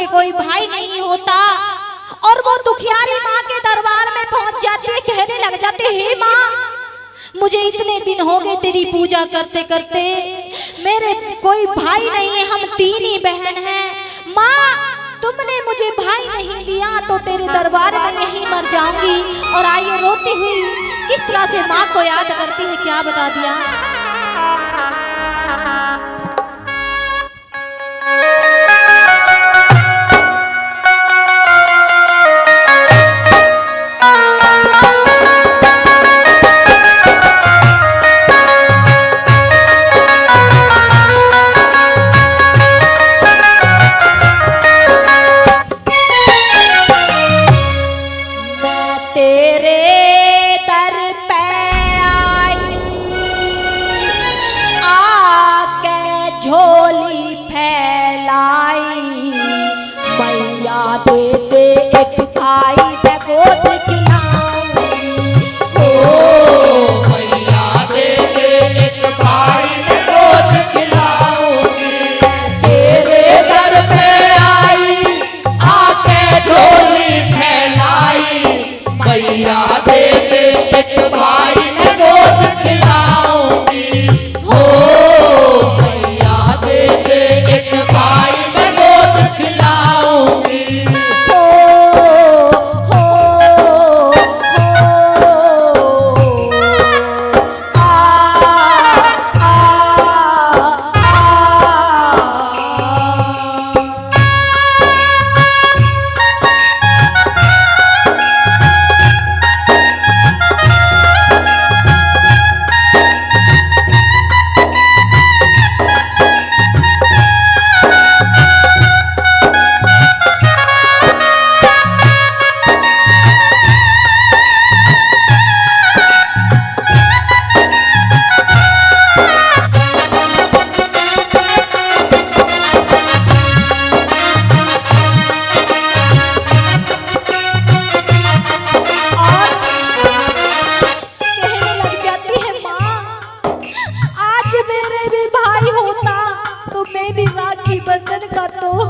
उसके कोई भाई नहीं होता। और वो दुखियारी माँ के दरबार में पहुँच जाती है, कहने लग जाते हे माँ, मुझे इतने दिन हो गए तेरी पूजा करते करते। मेरे कोई भाई नहीं है, हम तीन ही बहन हैं। माँ, तुमने मुझे भाई नहीं दिया तो तेरे दरबार में यहीं मर जाऊँगी। और आइए रोती हुई, किस तरह से माँ को याद करती है, क्या बता दिया? मैं satu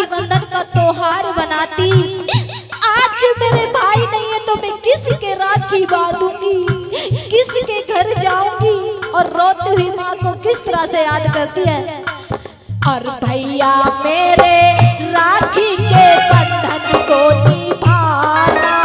का बंधन का त्योहार बनाती आज मेरे भाई नहीं है तो मैं किसके राखी बांधूँगी किसके घर जाऊँगी? और रोती हुई माँ को किस तरह से याद करती है? और भैया मेरे राखी के बंधन को निभाना।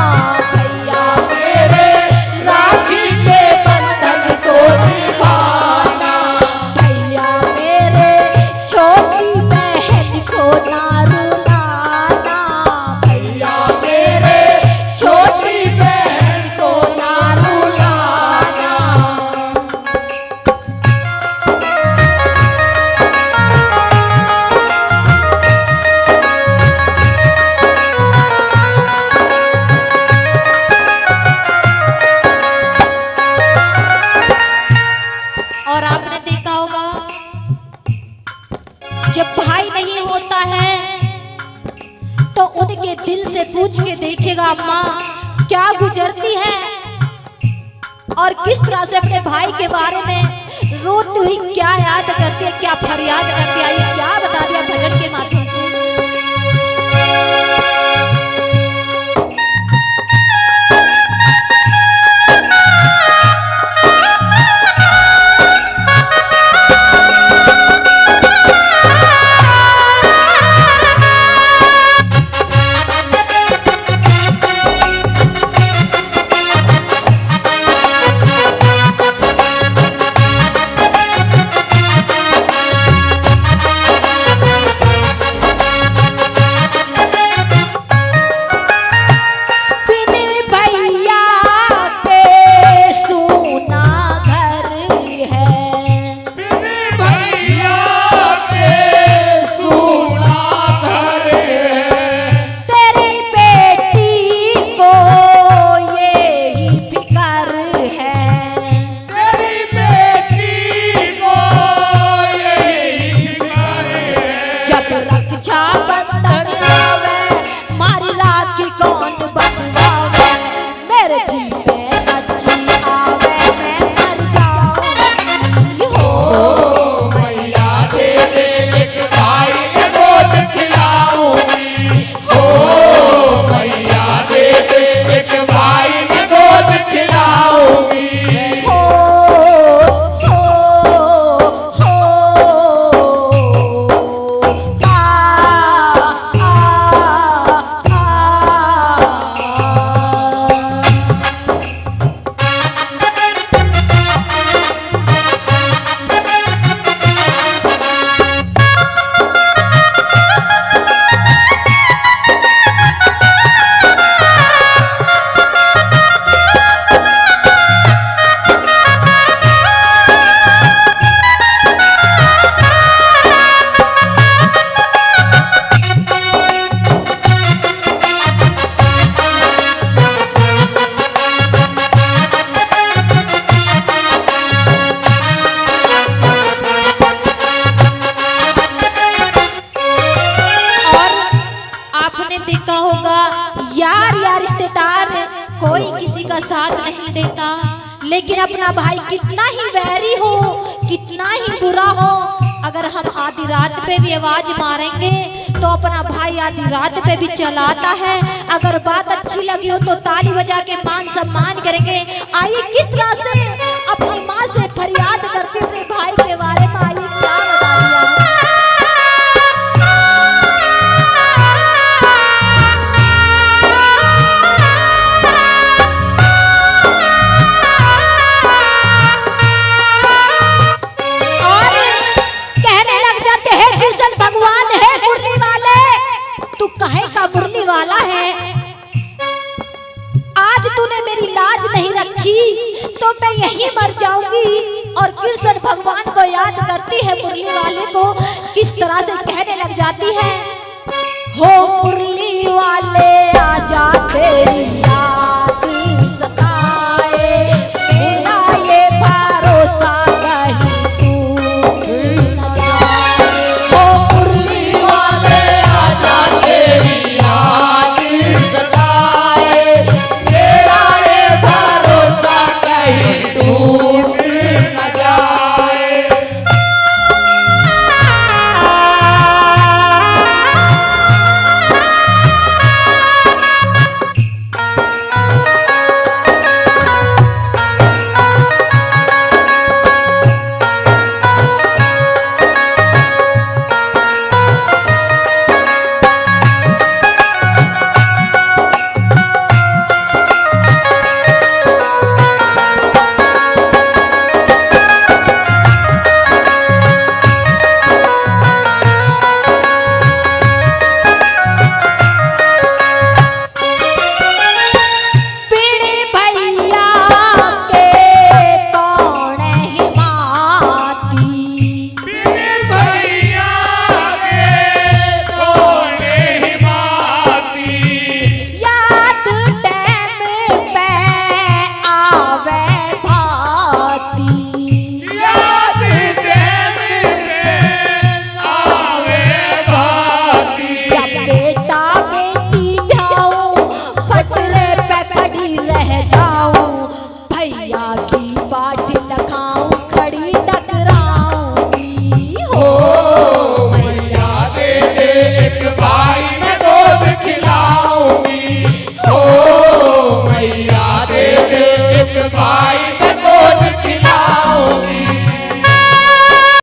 और किस तरह से अपने भाई के बारे में रोती हुई क्या याद करके क्या फरियाद करके आई क्या बता दिया भजन के माध्यम से? मारी राखी कौन का साथ नहीं देता। लेकिन अपना भाई कितना ही वैरी हो, कितना ही बुरा हो, अगर हम आधी रात पे भी आवाज़ मारेंगे तो अपना भाई आधी रात पे भी चलाता है। अगर बात अच्छी लगी हो तो ताली बजा के मान सम्मान करेंगे। आइए किस तरह से अपनी माँ से फरियाद करते अपने भाई के बारे में याद करती है मुरली वाले को, किस तरह से कहने लग जाती है, हो मुरली वाले